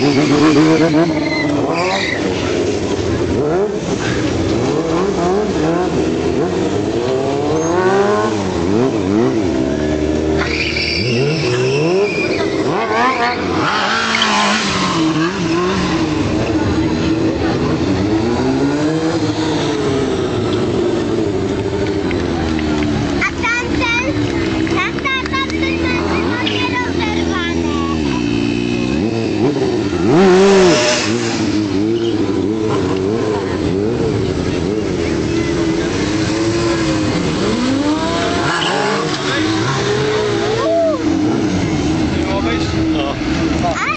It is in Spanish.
Mm-hmm.